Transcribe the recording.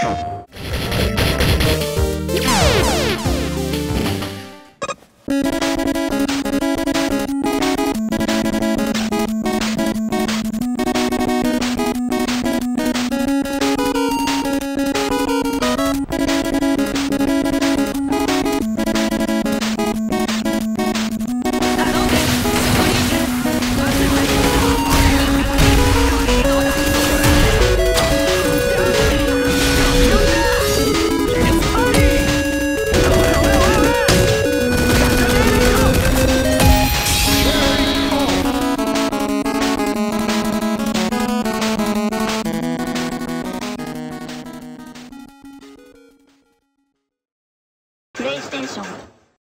you ステーション。